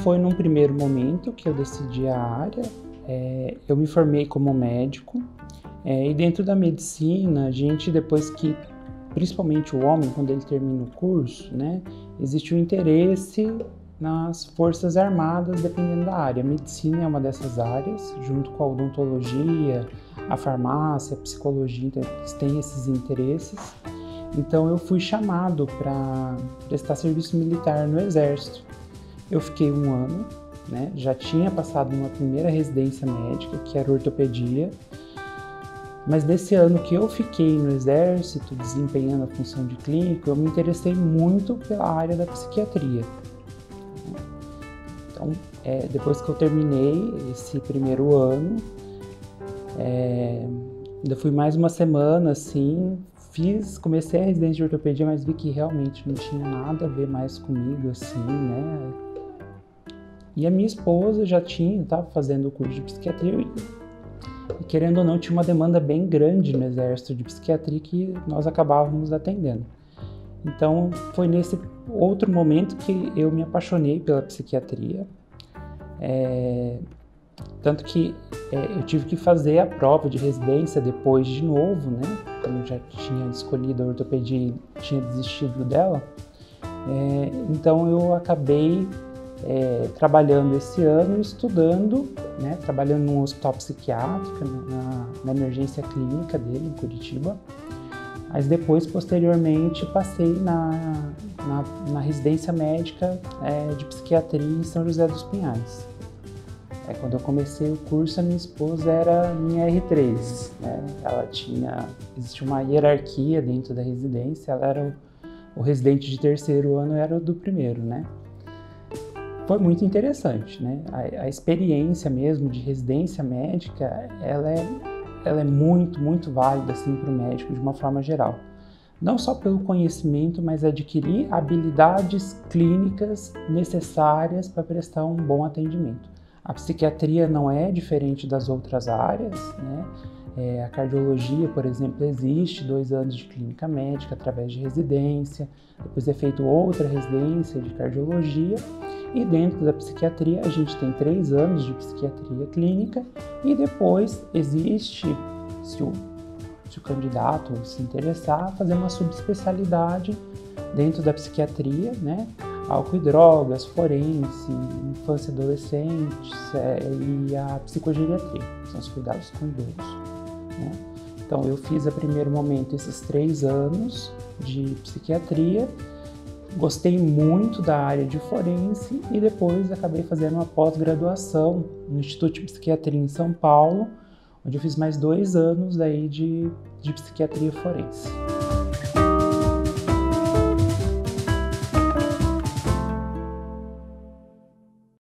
foi num primeiro momento que eu decidi a área. É, eu me formei como médico é, e dentro da medicina, a gente depois que, principalmente o homem, quando ele termina o curso, né, existe o um interesse nas forças armadas, dependendo da área. A medicina é uma dessas áreas, junto com a odontologia, a farmácia, a psicologia, então eles têm esses interesses. Então eu fui chamado para prestar serviço militar no Exército. Eu fiquei um ano, né? já tinha passado uma primeira residência médica, que era ortopedia, mas nesse ano que eu fiquei no Exército, desempenhando a função de clínico, eu me interessei muito pela área da psiquiatria. Então, é, depois que eu terminei esse primeiro ano, é, ainda fui mais uma semana assim, fiz, comecei a residência de ortopedia, mas vi que realmente não tinha nada a ver mais comigo assim, né? E a minha esposa já tinha, estava fazendo o curso de psiquiatria e, querendo ou não, tinha uma demanda bem grande no exército de psiquiatria que nós acabávamos atendendo. Então, foi nesse outro momento que eu me apaixonei pela psiquiatria. É, tanto que é, eu tive que fazer a prova de residência depois de novo, né? Como já tinha escolhido a ortopedia e tinha desistido dela. É, então eu acabei é, trabalhando esse ano, estudando, né? Trabalhando num hospital psiquiátrico, na, na emergência clínica dele, em Curitiba. Mas depois, posteriormente, passei na, na, na residência médica é, de psiquiatria em São José dos Pinhais. É, quando eu comecei o curso, a minha esposa era minha R3. Né? Ela tinha. Existia uma hierarquia dentro da residência, ela era o, o residente de terceiro ano, era o do primeiro, né? Foi muito interessante, né? A, a experiência mesmo de residência médica, ela é, ela é muito, muito válida assim, para o médico de uma forma geral não só pelo conhecimento, mas adquirir habilidades clínicas necessárias para prestar um bom atendimento. A psiquiatria não é diferente das outras áreas, né? É, a cardiologia, por exemplo, existe dois anos de clínica médica através de residência, depois é feito outra residência de cardiologia, e dentro da psiquiatria a gente tem três anos de psiquiatria clínica, e depois existe, se o, se o candidato se interessar, fazer uma subespecialidade dentro da psiquiatria, né? álcool e drogas, forense, infância e adolescente e a psicogeriatria, são os cuidados com idosos. Né? Então eu fiz a primeiro momento esses três anos de psiquiatria, gostei muito da área de forense e depois acabei fazendo uma pós-graduação no Instituto de Psiquiatria em São Paulo, onde eu fiz mais dois anos daí de, de psiquiatria forense.